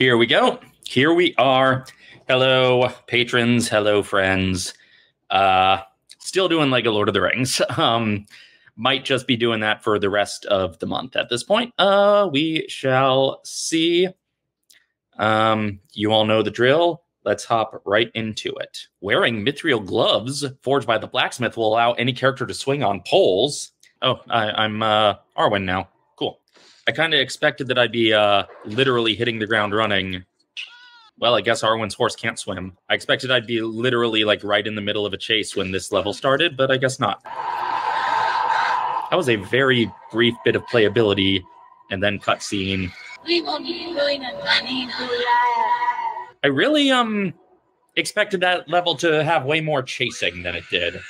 Here we go. Here we are. Hello, patrons. Hello, friends. Uh, still doing like a Lord of the Rings. Um, might just be doing that for the rest of the month at this point. Uh, we shall see. Um, you all know the drill. Let's hop right into it. Wearing mithril gloves forged by the blacksmith will allow any character to swing on poles. Oh, I, I'm uh, Arwen now. I kind of expected that I'd be uh, literally hitting the ground running. Well, I guess Arwen's horse can't swim. I expected I'd be literally like right in the middle of a chase when this level started, but I guess not. That was a very brief bit of playability and then cutscene. I really um expected that level to have way more chasing than it did.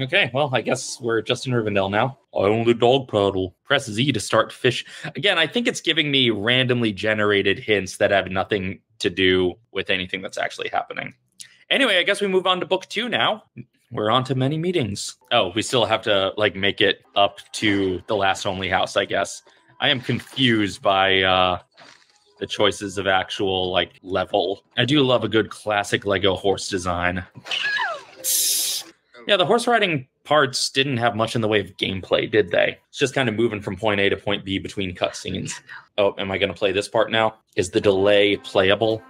Okay, well, I guess we're just in Rivendell now. I only dog paddle. Press Z to start fish. Again, I think it's giving me randomly generated hints that have nothing to do with anything that's actually happening. Anyway, I guess we move on to book two now. We're on to many meetings. Oh, we still have to like make it up to the Last Homely House, I guess. I am confused by uh the choices of actual like level. I do love a good classic Lego horse design. Yeah, the horse riding parts didn't have much in the way of gameplay, did they? It's just kind of moving from point A to point B between cutscenes. Oh, am I going to play this part now? Is the delay playable?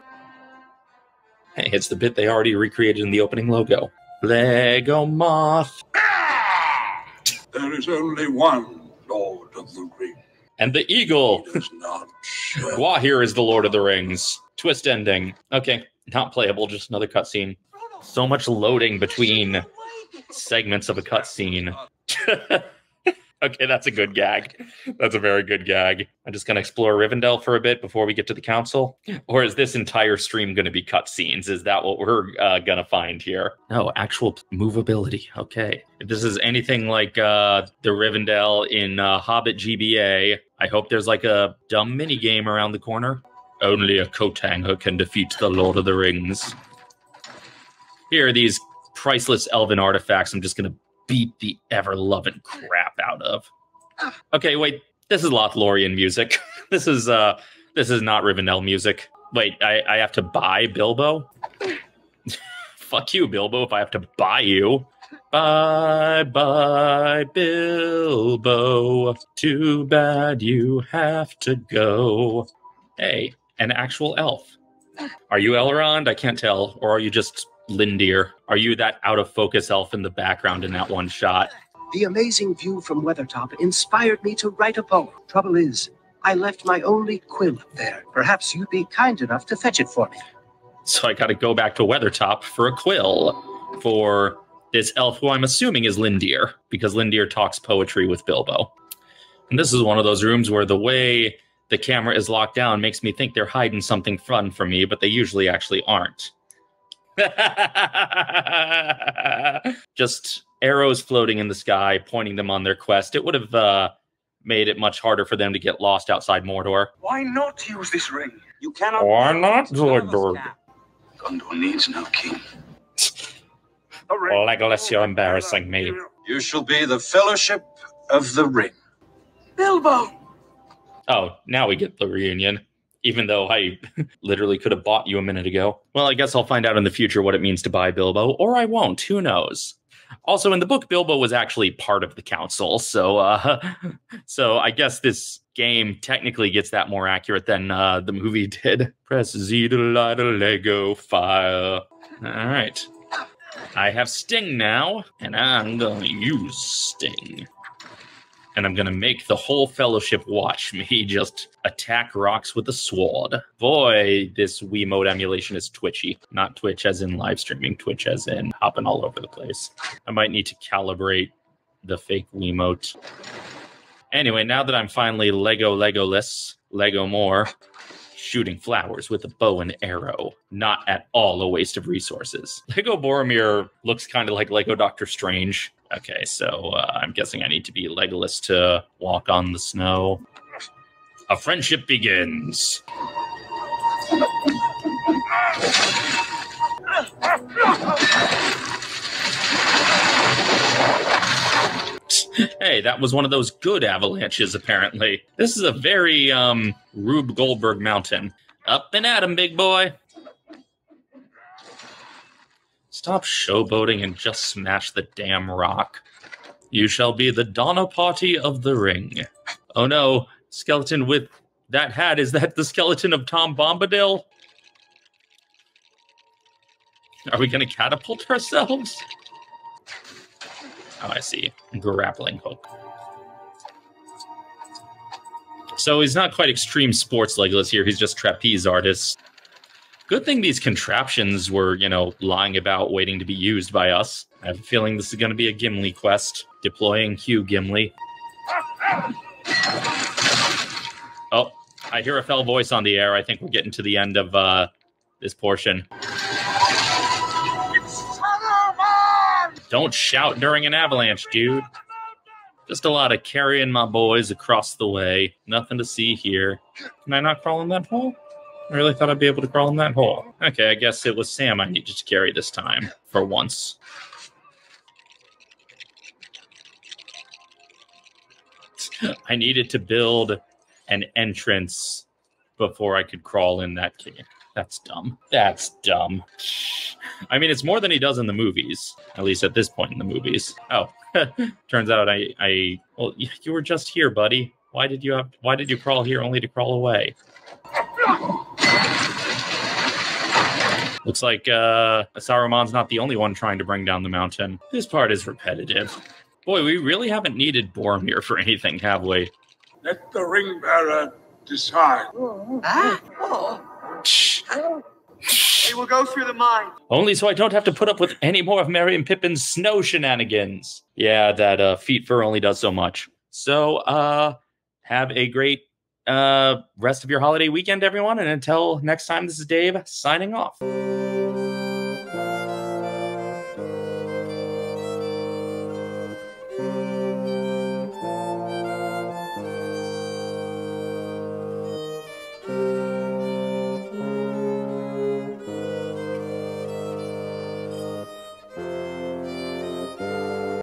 Hey, it's the bit they already recreated in the opening logo. Lego Moth. There is only one Lord of the Rings. And the eagle. He does not share. Gwaihir is the Lord of the Rings. Twist ending. Okay, not playable, just another cutscene. So much loading between segments of a cutscene. okay, that's a good gag. That's a very good gag. I'm just going to explore Rivendell for a bit before we get to the council. Or is this entire stream going to be cutscenes? Is that what we're uh, going to find here? No, actual movability. Okay. If this is anything like uh, the Rivendell in uh, Hobbit GBA, I hope there's like a dumb mini game around the corner. Only a coat hanger can defeat the Lord of the Rings. Here are these priceless elven artifacts. I'm just going to beat the ever loving crap out of. Okay, wait. This is Lothlorien music. this is uh this is not Rivendell music. Wait, I, I have to buy Bilbo? Fuck you, Bilbo, if I have to buy you. Bye bye, Bilbo. Too bad you have to go. Hey, an actual elf. Are you Elrond? I can't tell. Or are you just Lindir? Are you that out of focus elf in the background in that one shot? The amazing view from Weathertop inspired me to write a poem. Trouble is, I left my only quill up there. Perhaps you'd be kind enough to fetch it for me. So I got to go back to Weathertop for a quill for this elf who I'm assuming is Lindir because Lindir talks poetry with Bilbo. And this is one of those rooms where the way the camera is locked down makes me think they're hiding something fun from me, but they usually actually aren't. Just arrows floating in the sky, pointing them on their quest. It would have uh, made it much harder for them to get lost outside Mordor. Why not use this ring? You cannot. Why not, Zoidberg? Gondor needs no king. Legolas, you're embarrassing me. You shall be the Fellowship of the Ring. Bilbo! Oh, now we get the reunion. Even though I literally could have bought you a minute ago. Well, I guess I'll find out in the future what it means to buy Bilbo, or I won't. Who knows? Also, in the book, Bilbo was actually part of the council, so uh, so I guess this game technically gets that more accurate than uh, the movie did. Press Z to light a Lego fire. All right, I have Sting now, and I'm gonna use Sting and I'm gonna make the whole fellowship watch me just attack rocks with a sword. Boy, this Wiimote emulation is twitchy. Not Twitch as in live streaming, Twitch as in hopping all over the place. I might need to calibrate the fake Wiimote. Anyway, now that I'm finally Lego Legoless, Lego more, shooting flowers with a bow and arrow, not at all a waste of resources. Lego Boromir looks kind of like Lego Doctor Strange. Okay, so uh, I'm guessing I need to be Legolas to walk on the snow. A friendship begins. Hey, that was one of those good avalanches, apparently. This is a very, um, Rube Goldberg mountain. Up and at 'em, big boy. Stop showboating and just smash the damn rock. You shall be the Donner Party of the ring. Oh no, skeleton with that hat. Is that the skeleton of Tom Bombadil? Are we going to catapult ourselves? Oh, I see. Grappling hook. So he's not quite extreme sports Legolas here. He's just trapeze artist. Good thing these contraptions were, you know, lying about waiting to be used by us. I have a feeling this is going to be a Gimli quest. Deploying Hugh Gimli. Oh, I hear a fell voice on the air. I think we're getting to the end of uh, this portion. Don't shout during an avalanche, dude. Just a lot of carrying my boys across the way. Nothing to see here. Can I not crawl in that hole? I really thought I'd be able to crawl in that hole. Okay, I guess it was Sam I needed to carry this time, for once. I needed to build an entrance before I could crawl in that cave. That's dumb. That's dumb. I mean, it's more than he does in the movies, at least at this point in the movies. Oh, turns out I, I, well, you were just here, buddy. Why did you have? Why did you crawl here only to crawl away? Looks like uh, Saruman's not the only one trying to bring down the mountain. This part is repetitive. Boy, we really haven't needed Boromir for anything, have we? Let the ring bearer decide. He will go through the mine. Only so I don't have to put up with any more of Merry and Pippin's snow shenanigans. Yeah, that uh, feet fur only does so much. So, uh, have a great uh, rest of your holiday weekend, everyone. And until next time, this is Dave signing off.